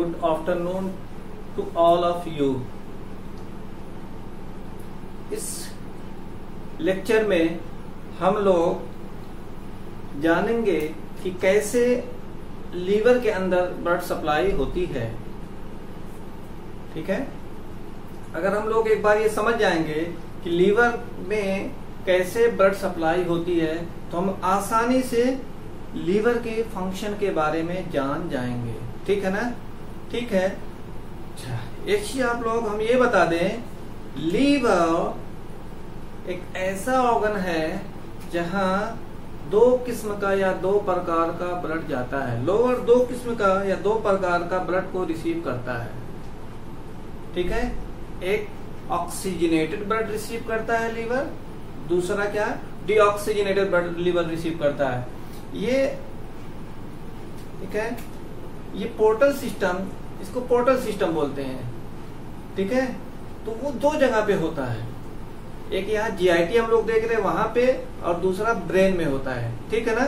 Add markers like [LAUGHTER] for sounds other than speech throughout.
Good afternoon to all of you इस lecture में हम लोग जानेंगे कि कैसे लीवर के अंदर ब्लड सप्लाई होती है। ठीक है? अगर हम लोग एक बार ये समझ जाएँगे कि लीवर में कैसे ब्लड सप्लाई होती है तो हम आसानी से लीवर के फ़ंक्शन के बारे में जान जाएँगे। ठीक है ना? ठीक है? अच्छा एक चीज़ आप लोग हम ये बता दें, लीवर एक ऐसा ऑर्गन है जहाँ दो किस्म का या दो प्रकार का ब्लड जाता है। लोअर दो किस्म का या दो प्रकार का ब्लड को रिसीव करता है। ठीक है? एक ऑक्सीजनेटेड ब्लड रिसीव करता है लीवर, दूसरा क्या? डीऑक्सीजनेटेड ब्लड लीवर रिसीव करता है। ये, ठीक है? ये पोर्टल सिस्टम इसको पोर्टल सिस्टम बोलते हैं। ठीक है? तो वो दो जगह पे होता है। एक यहाँ जीआईटी हम लोग देख रहे हैं वहाँ पे और दूसरा ब्रेन में होता है। ठीक है ना?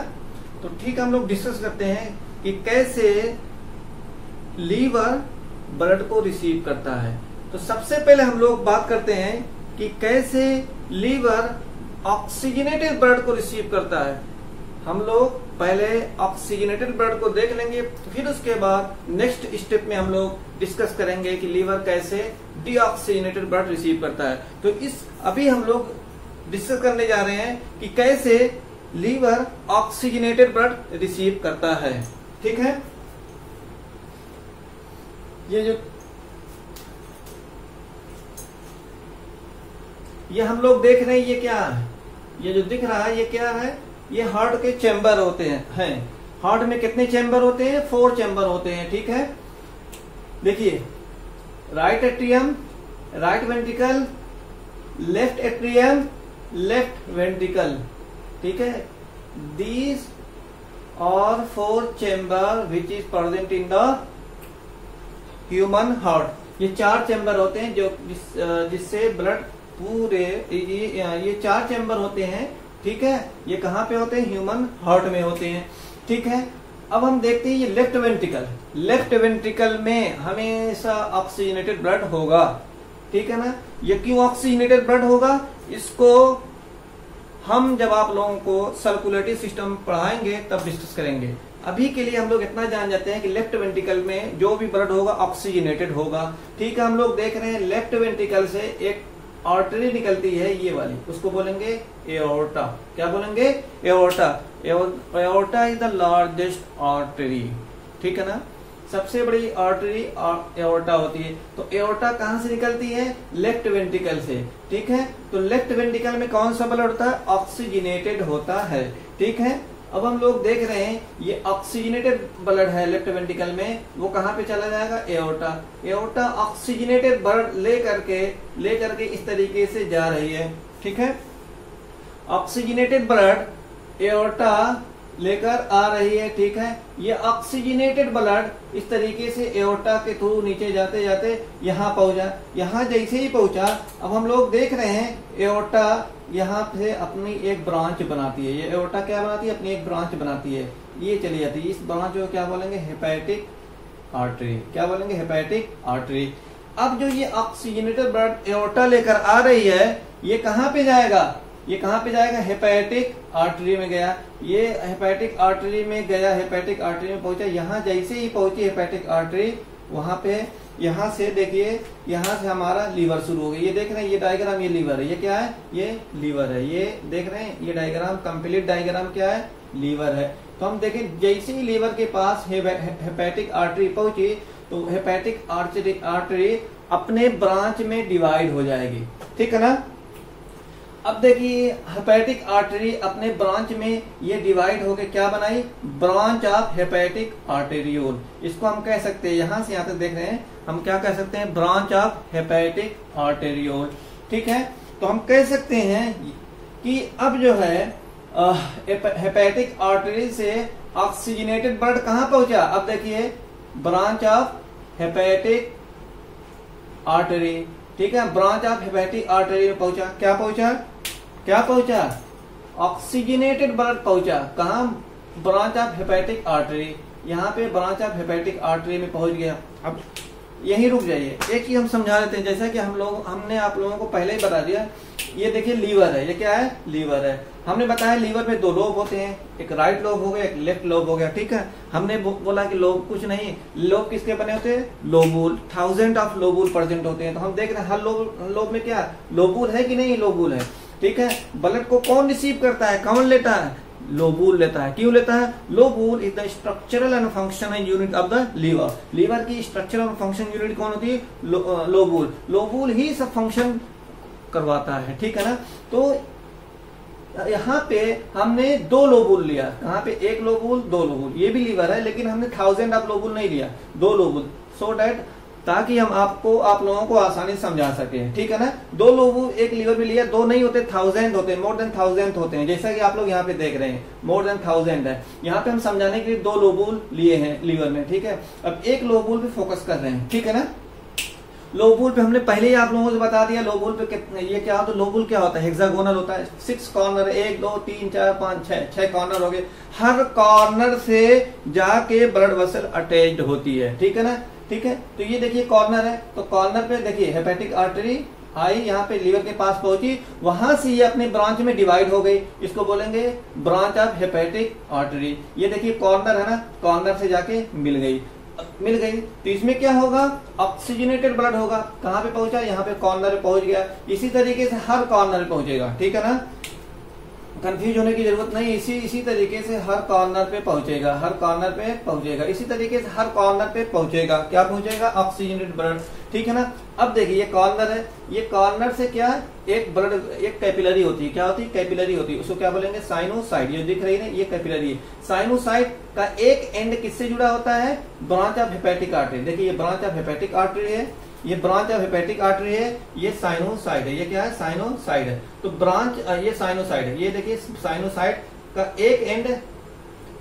तो ठीक हम लोग डिस्कस करते हैं कि कैसे लीवर ब्लड को रिसीव करता है। तो सबसे पहले हम लोग बात करते हैं कि कैसे लीवर ऑक्सीजनेटेड ब्लड को रिसीव करता है। हम लोग पहले ऑक्सीजनेटेड ब्लड को देख लेंगे, फिर उसके बाद नेक्स्ट स्टेप में हम लोग डिस्कस करेंगे कि लीवर कैसे डीऑक्सीजनेटेड ब्लड रिसीव करता है। तो इस, अभी हम लोग डिस्कस करने जा रहे हैं कि कैसे लीवर ऑक्सीजनेटेड ब्लड रिसीव करता है। ठीक है? ये जो, ये हम लोग देख रहे हैं, ये क्या है? ये जो दिख रहा है, ये क्या है? ये हार्ट के चैम्बर होते हैं हैं। हार्ट में कितने चैम्बर होते हैं? फोर चैम्बर होते हैं ठीक है? देखिए right atrium right ventricle left atrium left ventricle ठीक है? These are four chamber which is present in the human heart ये चार चैम्बर होते हैं जो जिस, जिससे ब्लड पूरे ये, ये चार चैम्बर होते हैं ठीक है? ये कहाँ पे होते हैं? ह्यूमन हार्ट में होते हैं। ठीक है? अब हम देखते हैं ये लेफ़्ट वेंट्रिकल लेफ़्ट वेंट्रिकल में हमेशा ऑक्सीजनेटेड ब्लड होगा। ठीक है ना? ये क्यों ऑक्सीजनेटेड ब्लड होगा? इसको हम जब आप लोगों को सर्कुलेटरी सिस्टम पढ़ाएँगे, तब डिस्कस करेंगे। अभी के लिए हम लोग इतना जान जाते हैं कि लेफ़्ट वेंट्रिकल में जो भी ब्लड होगा ऑक्सीजनेटेड होगा। ठीक है? हम लोग देख रहे हैं लेफ़्ट वेंट्रिकल से एक आर्टरी निकलती है ये वाली। उसको बोलेंगे एओर्टा। क्या बोलेंगे? Aorta. Aorta is the largest artery ठीक है ना? सबसे बड़ी आर्टरी एओर्टा होती है। तो एओर्टा कहाँ से निकलती है? लेफ़्ट वेंट्रिकल से। ठीक है? तो लेफ़्ट वेंट्रिकल में कौन सा ब्लड होता है? ऑक्सीजनेटेड होता है। ठीक है? अब हम लोग देख रहे हैं, ये ऑक्सीजनेटेड ब्लड है लेफ़्ट वेंटिकल में, वो कहाँ पे चला जाएगा? एओटा एओटा ऑक्सीजनेटेड ब्लड ले करके ले करके इस तरीके से जा रही है, ठीक है? ऑक्सीजनेटेड ब्लड एओटा लेकर आ रही है, ठीक है? ये ऑक्सीजनेटेड ब्लड इस तरीके से एओटा के थ्रू नीचे जाते जाते यहाँ पहुँचा। यहाँ जैसे ही पहुँचा, अब हम लोग देख रहे हैं एओटा यहाँ से अपनी एक ब्रांच बनाती है। ये एओटा क्या बनाती है? अपनी एक ब्रांच बनाती है। ये चली जाती है। इस ब्रांच को क्या बोलेंगे? हेपेटिक आर्टरी क्या बोलेंगे? हेपेटिक आर्टरी अब जो ये ऑक्सीजनेटेड ब्लड एओटा लेकर आ रही है, ये कहाँ पे जाएगा? ये कहाँ पे जाएगा? हेपेटिक आर्टरी में गया। ये हेपेटिक आर्टरी में गया हेपेटिक आर्टरी में पहुँचा। यहाँ जैसे ही पहुँची हेपेटिक आर्टरी वहाँ पे यहाँ से देखिए, यहाँ से हमारा लीवर शुरू हो गया। ये देख रहे हैं, ये डायग्राम ये लीवर है। ये क्या है? ये लीवर है। ये देख रहे हैं, ये डायग्राम कंप्लीट डायग्राम क्या है? लीवर है। तो हम देखें, जैसे ही लीवर के पास हेपेटिक आर्टरी पहुँची तो हेपेटिक आर्टरी आर्टरी अपने ब्रांच में डिवाइड हो जाएगी। ठीक है ना? अब देखिए हेपेटिक आर्टरी अपने ब्रांच में ये डिवाइड होके क्या बनाई? ब्रांच ऑफ़ हेपेटिक आर्टेरियोल इसको हम कह सकते हैं, यहाँ से यहाँ तक देख रहे हैं। हम क्या कह सकते हैं? ब्रांच ऑफ़ हेपेटिक आर्टेरियोल ठीक है? तो हम कह सकते हैं कि अब जो है हेपेटिक आर्टरी से ऑक्सीजनेटेड ब्लड कहाँ पहुँचा? अब देखिए ब्रांच ऑफ़ हेपेटिक आर्टरी ठीक है? ब्रांच ऑफ़ हेपेटिक आर्टरी में पहुँचा। क्या पहुँचा? क्या पहुँचा ऑक्सीजनेटेड ब्लड पहुँचा कहा? Branch of hepatic artery. यहाँ पे ब्रांच ऑफ़ हेपेटिक आर्टरी में पहुँच गया। अब यही रुक जाइए। एक ही हम समझा देते हैं, जैसा कि हम लोग, हमने आप लोगों को पहले ही बता दिया, ये देखिए लीवर है। ये क्या है? लीवर है। हमने बताया लीवर में दो लोब होते हैं। एक राइट लोब हो गया, एक लेफ़्ट लोब हो गया, ठीक है? हमने बोला कि लोब कुछ नहीं। लोब किसके बने होते हैं? Lobule. Thousand of lobule present होते हैं। तो हम देख रहे हैं, हर लोब लोब में क्या? लोबुल है कि नहीं? लोबुल है। ठीक है? ब्लड को कौन रिसीव करता है? कौन लेता है? लोबूल लेता है। क्यों लेता है? Lobule is the structural and functional unit of the liver liver की स्ट्रक्चरल फ़ंक्शन यूनिट कौन होती है? लोबूल। लोबूल ही सब फ़ंक्शन करवाता है। ठीक है ना? तो यहाँ पे हमने दो लोबुल लिया। यहाँ पे एक लोबुल, दो लोबुल। ये भी लीवर है, लेकिन हमने थाउज़ेंड ऑफ़ लोबुल नहीं लिया। दो लोबुल। सो डेट ताकि हम आपको, आप लोगों को आसानी समझा सके। ठीक है ना? दो लोबुल एक लीवर में लिया, दो नहीं होते थाउज़ेंड होते हैं मोर देन थाउज़ेंड होते हैं। जैसा कि आप लोग यहाँ पे देख रहे हैं मोर देन थाउज़ेंड है। यहाँ पे हम समझाने के लिए दो लोबुल लिए हैं लीवर में, ठीक है? अब एक लोबुल पे फोकस कर रहे हैं, ठीक है ना? लोबुल पे हमने पहले ही आप लोगों को बता दिया लोबुल पे कितने ये क्या होता है लोबुल क्या होता है? हेक्सागोनल होता है। सिक्स कॉर्नर एक, दो, तीन, चार, पाँच, छह। छह कॉर्नर हो गए। हर कॉर्नर से जाके ब्लड वेसल अटैच होती है, ठीक है ना? ठीक है? तो ये देखिए कॉर्नर है। तो कॉर्नर पे देखिए हेपेटिक आर्टरी आई यहाँ पे लीवर के पास पहुँची। वहाँ से ये अपने ब्रांच में डिवाइड हो गई। इसको बोलेंगे ब्रांच ऑफ़ हेपेटिक आर्टरी ये देखिए कॉर्नर है ना? कॉर्नर से जाके मिल गई। मिल गई। तो इसमें क्या होगा? ऑक्सीजनेटेड ब्लड होगा। कहाँ पे पहुँचा? यहाँ पे कॉर्नर पहुँच गया। इसी तरीके से हर कॉर्नर पहुंचेगा। ठीक है ना? कंफ्यूज होने की ज़रूरत नहीं, इसी इसी तरीके से हर कॉर्नर पे पहुंचेगा, हर कॉर्नर पे पहुंचेगा, इसी तरीके से हर कॉर्नर पे पहुंचेगा। क्या पहुंचेगा? ऑक्सीजनेटेड ब्लड ठीक है ना? अब देखिए, ये कॉर्नर है, ये कॉर्नर से क्या है? एक ब्लड एक कैपिलरी होती है। क्या होती है? कैपिलरी होती है। उसको क्या बोलेंगे? साइनोसाइड ये दिख रही है ये कैपिलरी है। साइनोसाइड का एक एंड किससे जुड़ा होता है? ब्रांच ऑफ़ हेपेटिक आर्टरी देखिए, ये ब्रांच ऑफ़ हेपेटिक आर्टरी है। ये ब्रांच ऑफ़ हेपेटिक आर्टरी है, ये साइनोसाइड है। ये क्या है? साइनोसाइड है। तो ब्रांच ये साइनोसाइड है। ये देखिए साइनोसाइड का एक एंड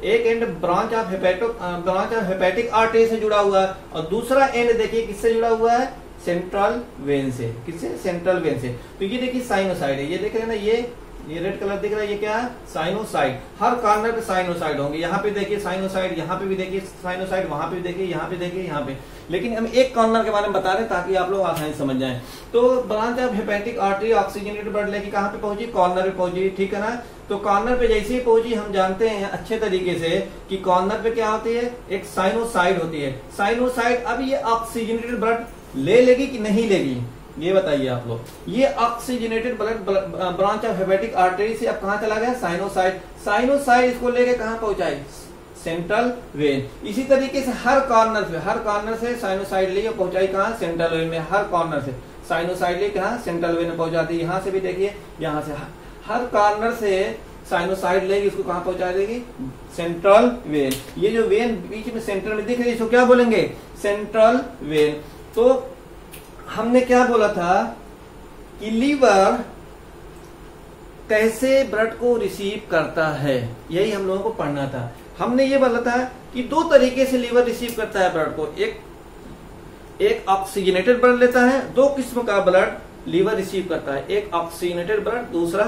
एक end branch of hepato branch of hepatic artery से जुड़ा हुआ है। और दूसरा एंड देखिए, किससे जुड़ा हुआ है? सेंट्रल वेन से। किससे? सेंट्रल वेन से। तो ये देखिए साइनोसाइड है। ये देख रहे ना, ये ये रेड कलर दिख रहा है, ये क्या है? साइनोसाइड हर कॉर्नर पे साइनोसाइड होंगे। यहाँ पे देखिए साइनोसाइड यहाँ पे भी देखिए साइनोसाइड वहाँ पे देखिए, यहाँ पे देखिए, यहाँ पे। लेकिन हम एक कॉर्नर के बारे में बता रहे हैं ताकि आप लोग आसानी समझ जाएँ। तो branch of hepatic artery oxygenated blood लेके कहाँ पे पहुँची? कॉर्नर पे पहुँची, ठीक है ना? तो कॉर्नर पे जैसे ही पहुँची, हम जानते हैं अच्छे तरीके से कि कॉर्नर पे क्या होती है? एक साइनोसाइड होती है। साइनोसाइड अब ये ऑक्सीजनेटेड ब्लड ले लेगी कि नहीं लेगी? ये बताइए आप लोग। ये oxygenated blood branch of hepatic artery से अब कहा चला गया? साइनोसाइड साइनोसाइड इसको लेके कहा पहुंचाई सेंट्रल वेन इसी तरीके से हर कॉर्नर से, हर कॉर्नर से साइनोसाइड लेके पहुंचाई कहा? सेंट्रल वेन में, हर कॉर्नर से। साइनोसाइड लेके कहा? सेंट्रल वेन में पहुंचाती है। यहाँ से भी देखिए, यहाँ से हर कॉर्नर से साइनोसाइड लेगी इसको कहाँ पहुँचा देगी? सेंट्रल वेन ये जो वेन बीच में सेंट्रल में दिख रही है, इसको क्या बोलेंगे? सेंट्रल वेन तो हमने क्या बोला था कि लीवर कैसे ब्लड को रिसीव करता है? यही हम लोगों को पढ़ना था। हमने ये बोला था कि दो तरीके से लीवर रिसीव करता है ब्लड को। एक एक ऑक्सीजनेटेड ब्लड लेता है, दो किस्म का ब्लड लीवर रिसीव करता है। एक ऑक्सीजनेटेड ब्लड, दूसरा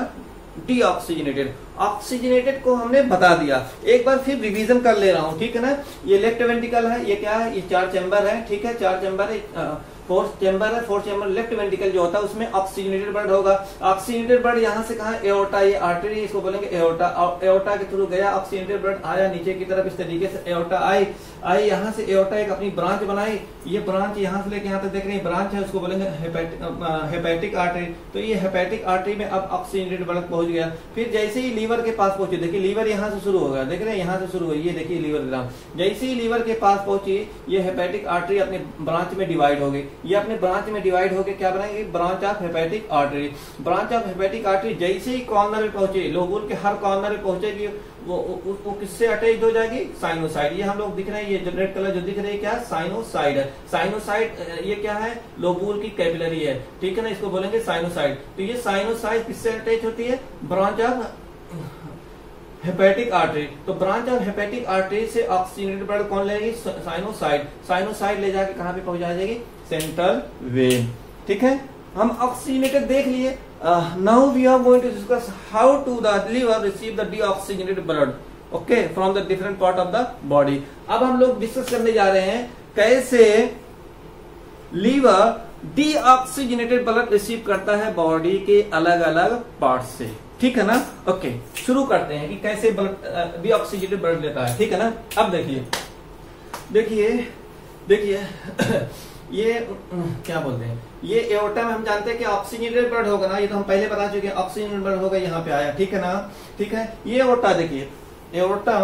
डीऑक्सीजनेटेड। ऑक्सीजनेटेड को हमने बता दिया। एक बार फिर रिवीजन कर ले रहा हूँ, ठीक है ना? ये लेफ़्ट वेंटिकल है, ये क्या है? ये चार चैम्बर है, ठीक है? चार चैम्बर है फोर्थ चैम्बर है, फोर्थ चैम्बर लेफ़्ट वेंटिकल जो होता है, उसमें ऑक्सीजनेटेड ब्लड होगा। ऑक्सीजनेटेड ब्लड यहाँ से कहा? एओटा ये आर्टरी इसको बोलेंगे एओटा एओटा के थ्रू गया ऑक्सीजनेटेड ब्लड आया, नीचे की तरफ़ इस तरीके से एओटा आई। आई यहाँ से एओटा एक अपनी ब्रांच बनाई ये ब्रांच यहाँ से लेके यहाँ तक देख रहे हैं ब्रांच है उसको बोलेंगे हेपेटिक आर्टरी। तो ये हेपेटिक आर्टरी में अब ऑक्सीजनेटेड ब्लड पहुँच गया। फिर जैसे ही लीवर के पास पहुँचे देखिए लीवर यहाँ से शुरू हो गया देख रहे हैं यहाँ से शुरू हुई ये देखिए लीवर ग्राम जैसे ही लीवर के पास पहुँची ये हेपेटिक आर्टरी अपने ब्रांच में डिवाइड हो गई। ये अपने ब्रांच में डिवाइड होकर क्या बनाएँगे? Branch of hepatic artery. Branch of hepatic artery जैसे ही कॉर्नर में पहुँचे लोगुल के हर कॉर्नर में पहुंचेगी वो वो, वो किससे अटैच हो जाएगी? साइनोसाइड ये हम लोग दिख रहे हैं ये जो रेड कलर जो दिख रही है, क्या? साइनोसाइड है। साइनोसाइड ये क्या है? लोबूल की कैपिलरी है। ठीक है ना? इसको बोलेंगे साइनोसाइड तो ये साइनोसाइड किससे अटैच होती है? ब्रांच ऑफ़ हेपेटिक आर्टरी तो ब्रांच ऑफ़ हेपेटिक आर्टरी से ऑक्सीजनेटेड ब्लड कौन लेगी? साइनोसाइड साइनोसाइड ले जाके कहाँ पे पहुँचा जाएगी सेंट्रल वेन ठीक है? हम ऑक्सीजनेटेड देख लिए। Now we are going to discuss how to the liver receive the deoxygenated blood okay from the different part of the body अब हम लोग डिस्कस करने जा रहे हैं, कैसे लीवर डीऑक्सीजनेटेड ब्लड रिसीव करता है बॉडी के अलग अलग पार्ट से। ठीक है ना? ओके शुरू करते हैं कि कैसे ब्लड डीऑक्सीजनेटेड ब्लड लेता है। ठीक है ना? अब देखिए। देखिए देखिए, [COUGHS] ये, क्या बोलते हैं? ये एओटा में हम जानते हैं कि ऑक्सीजनेटेड ब्लड होगा ना, ये तो हम पहले बता चुके हैं ऑक्सीजनेटेड ब्लड होगा, यहाँ पे आया। ठीक है ना? ठीक है? ये एओटा देखिए। एओटा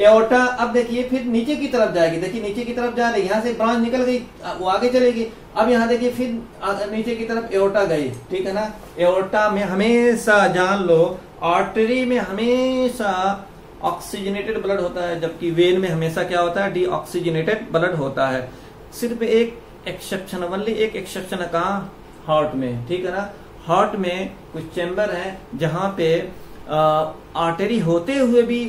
एओटा अब देखिए, फिर नीचे की तरफ़ जाएगी। देखिए, नीचे की तरफ़ जा रही है यहाँ से ब्रांच निकल गई, वो आगे चलेगी। अब यहाँ देखिए, फिर नीचे की तरफ़ एओटा गई। ठीक है ना? एओटा में हमेशा जान लो, आर्टरी में हमेशा ऑक्सीजनेटेड ब्लड होता है, जबकि वेन में हमेशा क्या होता है? डीऑक्सीजनेटेड ब्लड होता है। सिर्फ़ एक एक्सेप्शन ओनली एक एक्सेप्शन कहा? हार्ट में। ठीक है ना? हार्ट में कुछ चैम्बर है जहाँ पे आर्टरी होते हुए भी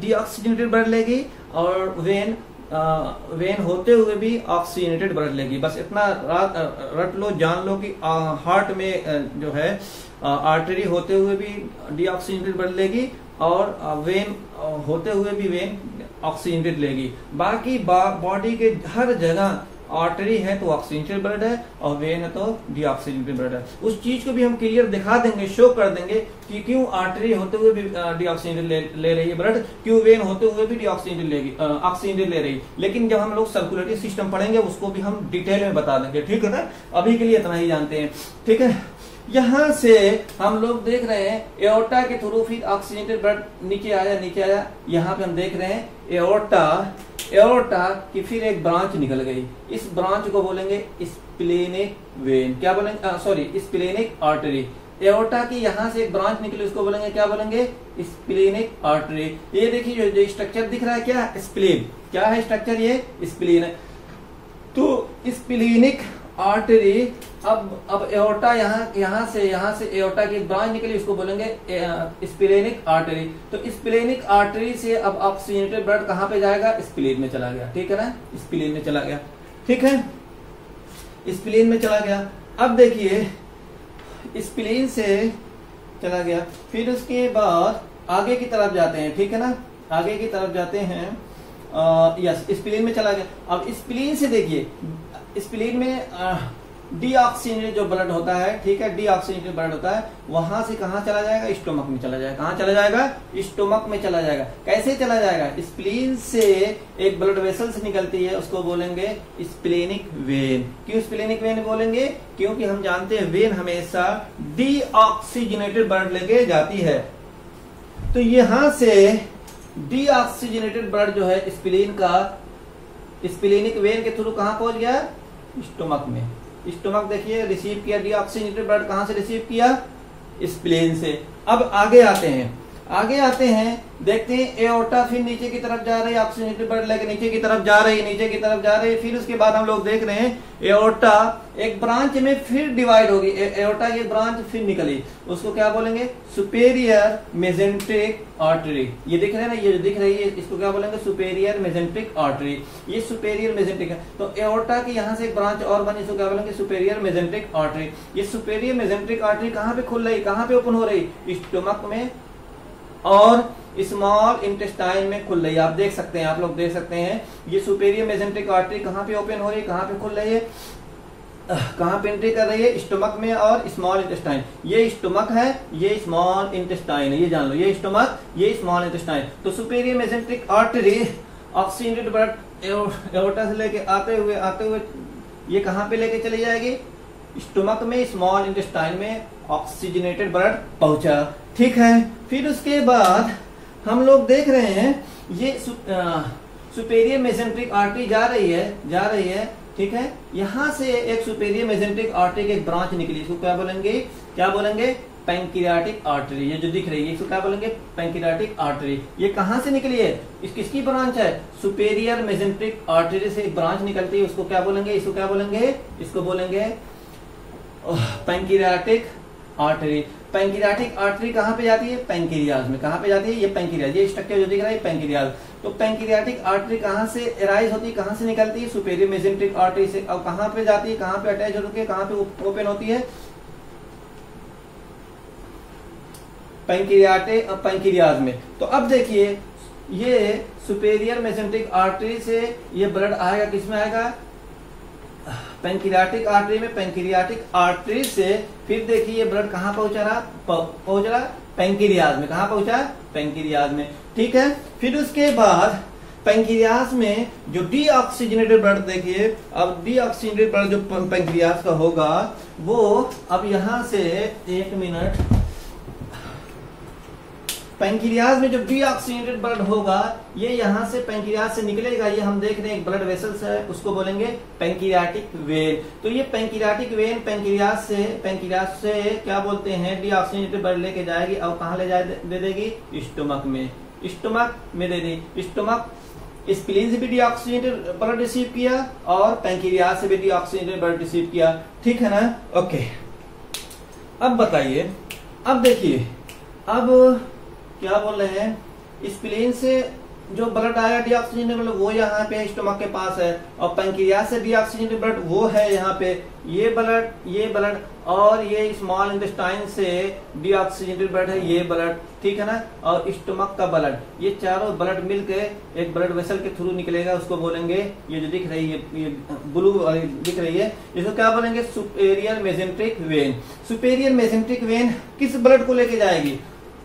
डीऑक्सीजनेटेड ब्लड लेगी और वेन वेन होते हुए भी ऑक्सीजनेटेड ब्लड लेगी। बस इतना रट लो, जान लो कि हार्ट में जो है आर्टरी होते हुए भी डीऑक्सीजनेटेड ब्लड लेगी और वेन होते हुए भी वेन ऑक्सीजनेटेड लेगी। बाकी बॉडी के हर जगह आर्टरी है तो ऑक्सीजन ब्लड है और वेन है तो डीऑक्सीजनेटेड ब्लड है। उस चीज़ को भी हम क्लियर दिखा देंगे शो कर देंगे कि क्यों आर्टरी होते हुए भी डीऑक्सीजनेटेड ले, ले रही है ब्लड क्यों वेन होते हुए भी डीऑक्सीजनेटेड लेगी ऑक्सीजन ले रही लेकिन जब हम लोग सर्कुलेटरी सिस्टम पढ़ेंगे उसको भी हम डिटेल में बता देंगे ठीक है ना? अभी के लिए इतना ही जानते हैं ठीक है? यहाँ से हम लोग देख रहे हैं एओटा के थ्रू फिर ऑक्सीजनेटेड ब्लड नीचे आया नीचे आया। यहाँ पे हम देख रहे हैं एओटा एओटा की फिर एक ब्रांच निकल गई। इस ब्रांच को बोलेंगे स्प्लेनिक वेन क्या बोलेंगे? सॉरी स्प्लेनिक आर्टरी एओटा की यहाँ से एक ब्रांच निकली उसको बोलेंगे क्या बोलेंगे? स्प्लेनिक आर्टरी ये देखिए जो, जो स्ट्रक्चर दिख रहा है क्या? स्प्लेन क्या है स्ट्रक्चर ये? स्प्लेन तो स्प्लेनिक आर्टरी अब अब एओटा यहाँ यहाँ से यहाँ से एओटा की ब्रांच निकली, उसको बोलेंगे स्प्लेनिक आर्टरी तो स्प्लेनिक आर्टरी से अब ऑक्सीजनेटेड ब्लड कहाँ पे जाएगा? स्प्लेन में चला गया. ठीक है ना? स्प्लेन में चला गया. ठीक है? स्प्लेन में चला गया. अब देखिए स्प्लेन से चला गया. फिर उसके बाद आगे की तरफ़ जाते हैं. ठीक है ना? आगे की तरफ़ जाते हैं. यस स्प्लेन में चला गया. अब स्प्लेन से देखिए स्प्लीन में डीऑक्सीजनेटेड जो ब्लड होता है, ठीक है डीऑक्सीजनेटेड ब्लड होता है, वहाँ से कहा चला जाएगा? स्टोमक में चला जाएगा। कहाँ चला जाएगा? स्टोमक में चला जाएगा। कैसे चला जाएगा? स्प्लीन से एक ब्लड वेसल्स निकलती है, उसको बोलेंगे स्प्लेनिक वेन। क्यों स्प्लेनिक वेन बोलेंगे? क्योंकि हम जानते हैं, वेन हमेशा डीऑक्सीजनेटेड ब्लड लेके जाती है। तो यहाँ से डीऑक्सीजनेटेड ब्लड जो है, स्प्लीन का, स्प्लेनिक वेन के थ्रू कहाँ पहुँच गया? स्टोमक में। स्टोमक देखिए रिसीव किया डीऑक्सीजनेटेड ब्लड कहाँ से रिसीव किया? स्प्लेन से। अब आगे आते हैं। आगे आते हैं, देखते हैं एओटा फिर नीचे की तरफ़ जा रही है ऑक्सीजनेटेड ब्लड लेके नीचे की तरफ़ जा रही है, नीचे की तरफ़ जा रही है, फिर उसके बाद हम लोग देख रहे हैं एओटा एक ब्रांच में फिर डिवाइड होगी एओटा की ब्रांच फिर निकली। उसको क्या बोलेंगे? Superior mesenteric artery. ये दिख रहे ना? ये दिख रही है, इसको क्या बोलेंगे? Superior mesenteric artery. ये सुपेरियर मेजेंट्रिक है। तो एओटा की यहाँ से एक ब्रांच और बनी, इसको क्या बोलेंगे? Superior mesenteric artery. ये सुपेरियर मेजेंट्रिक आर्टरी कहाँ पे खुल रही? कहाँ पे ओपन हो रही? स्टोमक में और स्मॉल इंटेस्टाइन में खुल रही है। आप देख सकते हैं, आप लोग देख सकते हैं, ये सुपेरियर मेजेंट्रिक आर्टरी कहाँ पे ओपन हो रही है, कहाँ पे खुल रही है कहाँ पे एंट्री कर रही है स्टोमक में और स्मॉल इंटेस्टाइन ये स्टोमक है, ये स्मॉल इंटेस्टाइन है, ये जान लो, ये स्टोमक ये स्मॉल इंटेस्टाइन तो superior mesenteric artery oxygenated blood aorta से लेके आते हुए आते हुए, ये कहाँ पे लेके चली जाएगी? स्टोमक में स्मॉल इंटेस्टाइन में ऑक्सीजनेटेड ब्लड पहुँचा। ठीक है, फिर उसके बाद हम लोग देख रहे हैं, ये सुपेरियर मेसेंट्रिक आर्टरी जा रही है, जा रही है, ठीक है? यहाँ से एक सुपेरियर मेसेंट्रिक आर्टरी की एक ब्रांच निकली, इसको क्या बोलेंगे? क्या बोलेंगे? Pancreatic artery. ये जो दिख रही है, इसको क्या बोलेंगे? Pancreatic artery. ये कहाँ से निकली है? इस किसकी ब्रांच है? सुपेरियर मेसेंट्रिक आर्टरी से एक ब्रांच निकलती है, उसको क्या बोलेंगे? इसको क्या बोलेंगे? इसको बोलेंगे पैंक्रियाटिक आर्टरी। पैंक्रियाटिक आर्टरी कहाँ पे जाती है? पैंक्रियाज में। कहाँ पे जाती है? ये पैंक्रियाज ये स्ट्रक्चर जो दिख रहा है पैंक्रियाज तो पैंक्रियाटिक आर्टरी कहाँ से एराइज होती है? कहाँ से निकलती है? सुपेरियर मेजेंट्रिक आर्टरी से। और कहाँ पे जाती है? कहाँ पे अटैच होती है? कहाँ पे ओपन होती है? पैंक्रियाटिक पैंक्रियाज में। तो अब देखिए, ये सुपेरियर मेसेंट्रिक आर्टरी से ये ब्लड आएगा किसमें आएगा? पैंक्रियाटिक आर्टरी में पैंक्रियाटिक आर्टरी से फिर देखिए ये ब्लड कहाँ पहुँचा रहा पहुँच रहा पैंक्रियाज में। कहा पहुँचा पैंक्रियाज में। ठीक है? फिर उसके बाद पैंक्रियाज में जो डीऑक्सीजनेटेड ब्लड देखिए, अब डीऑक्सीजनेटेड ब्लड जो पेंक्रियाज का होगा, वो अब यहाँ से एक मिनट पैंक्रियाज में जो डीऑक्सीजनेटेड ब्लड होगा, ये यहाँ से पैंक्रियाज से निकलेगा, ये हम देख रहे हैं, एक ब्लड वेसल्स है, उसको बोलेंगे पैंक्रियाटिक वेन तो ये पैंक्रियाटिक वेन पैंक्रियाज से पैंक्रियाज से क्या बोलते हैं? डीऑक्सीजनेटेड ब्लड लेके जाएगी, और कहा ले जाए दे देगी? स्टोमक में। स्टोमक में दे दी। स्टोमक स्प्लीन से भी डीऑक्सीजनेटेड ब्लड रिसीव किया, और पैंक्रियाज से भी डीऑक्सीजनेटेड ब्लड रिसीव किया। ठीक है ना? ओके अब बताइए। अब देखिए। अब क्या बोल रहे हैं? स्प्लीन से जो ब्लड आया डीऑक्सीजन ब्लड वो यहाँ पे स्टोमक के पास है और पैंक्रियास से डीऑक्सीजन ब्लड वो है यहाँ पे। ये ब्लड ये ब्लड और ये स्मॉल इंटेस्टाइन से डीऑक्सीजन ब्लड है, ये ब्लड ठीक है ना? और स्टोमक का ब्लड ये चारों ब्लड मिलके एक ब्लड वेसल के थ्रू निकलेगा, उसको बोलेंगे, ये जो दिख रही है, ये ब्लू दिख रही है, इसको क्या बोलेंगे? Superior mesenteric vein superior mesenteric vein किस ब्लड को लेके जाएगी?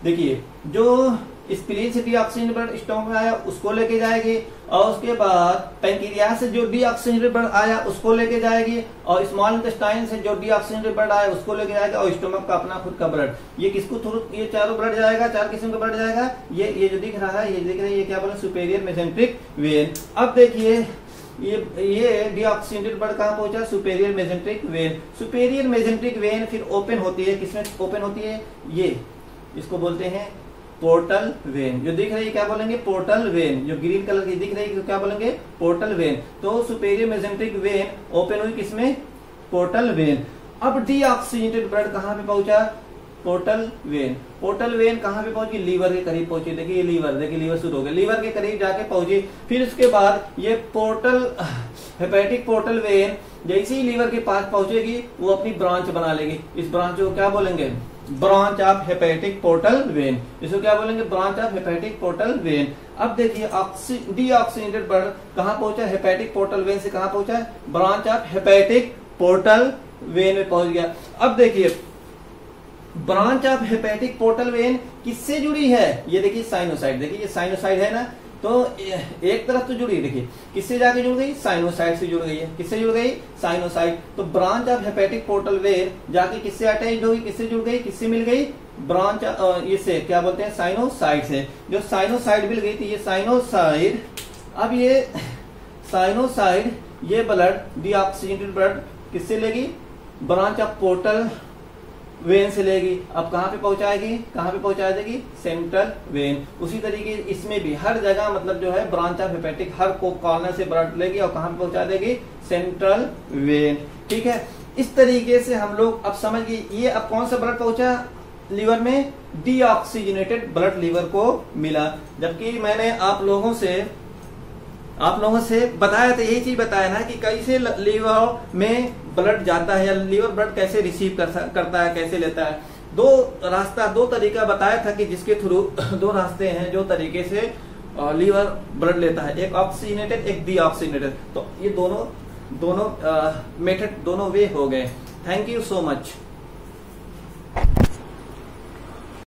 देखिए, जो स्प्लीन से डीऑक्सीजन ब्लड स्टोमक में आया उसको लेके जाएगी, और उसके बाद पैंक्रियास से जो डीऑक्सीजन ब्लड आया, उसको लेके जाएगी, और स्मॉल इंटेस्टाइन से जो डीऑक्सीजन ब्लड आया, उसको लेके जाएगा, और स्टोमक का अपना खुद का ब्लड ये किसको थ्रू ये चारों ब्लड जाएगा, चार किस्म का ब्लड जाएगा? ये ये जो दिख रहा है, ये दिख रहा है, ये क्या बोले सुपेरियर मेसेंट्रिक वेन अब देखिए, ये ये डीऑक्सीडेंटेड ब्लड कहाँ पहुँचा? Superior mesenteric vein superior mesenteric vein फिर ओपन होती है, किसमें ओपन होती है? ये इसको बोलते हैं पोर्टल वेन। जो दिख रही है, क्या बोलेंगे? Portal vein. जो ग्रीन कलर की दिख रही है क्या बोलेंगे? Portal vein. तो सुपेरियर मेजेंट्रिक वेन ओपन हुई किसमें? Portal vein. अब डीऑक्सीजेटेड ब्लड कहाँ पे पहुँचा? Portal vein. पोर्टल वेन कहाँ पे पहुँची? लीवर के करीब पहुँची। देखिए ये लीवर। देखिए, लीवर शुरू हो गया। लीवर के करीब जाके पहुँची। फिर उसके बाद ये पोर्टल हेपेटिक पोर्टल वेन, जैसे ही लीवर के पास पहुंचेगी, वो अपनी ब्रांच बना लेगी। इस ब्रांच को क्या बोलेंगे? Branch of hepatic portal vein इसको क्या बोलेंगे? Branch of hepatic portal vein अब देखिए डीऑक्सीनेटेड ब्लड कहाँ पहुँचा हेपेटिक पोर्टल वेन से कहाँ पहुँचा है? Branch of hepatic portal vein में पहुँच गया। अब देखिए branch of hepatic portal vein किससे जुड़ी है? ये देखिए साइनोसाइड देखिए, ये साइनोसाइड है ना? तो एक तरफ़ तो जुड़ी देखिए, किससे जाके जुड़ गई? साइनोसाइड से जुड़ गई है। किससे जुड़ गई? साइनोसाइड तो branch of hepatic portal vein जाके किससे अटैच होगी, किससे जुड़ गई, किससे मिल गई? ब्रांच इससे, क्या बोलते हैं? साइनोसाइड से। जो साइनोसाइड मिल गई थी, ये साइनोसाइड अब ये साइनोसाइड ये ब्लड डी डीऑक्सीजेटेड ब्लड किससे लेगी? ब्रांच ऑफ़ पोर्टल वेन से लेगी। अब कहाँ पे पहुंचाएगी? कहाँ पे पहुँचा देगी? Central vein. उसी तरीके इसमें भी हर जगह मतलब जो है ब्रांच ऑफ़ हेपेटिक हर को कॉर्नर से ब्लड लेगी और कहाँ पे पहुँचा देगी? Central vein. ठीक है? इस तरीके से हम लोग अब समझ गए, ये अब कौन सा ब्लड पहुँचा? लीवर में डीऑक्सीजनेटेड ब्लड लीवर को मिला। जबकि मैंने आप लोगों से, आप लोगों से बताया था, यही चीज़ बताया ना कि कैसे लीवर में ब्लड जाता है या लीवर ब्लड कैसे रिसीव कर, करता है कैसे लेता है? दो रास्ता दो तरीका बताया था कि जिसके थ्रू [COUGHS] दो रास्ते हैं जो तरीके से लीवर ब्लड लेता है। एक ऑक्सीनेटेड एक डी ऑक्सीनेटेड तो ये दोनों दोनों मेथड दोनों वे हो गए। Thank you so much